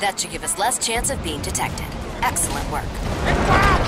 That should give us less chance of being detected. Excellent work.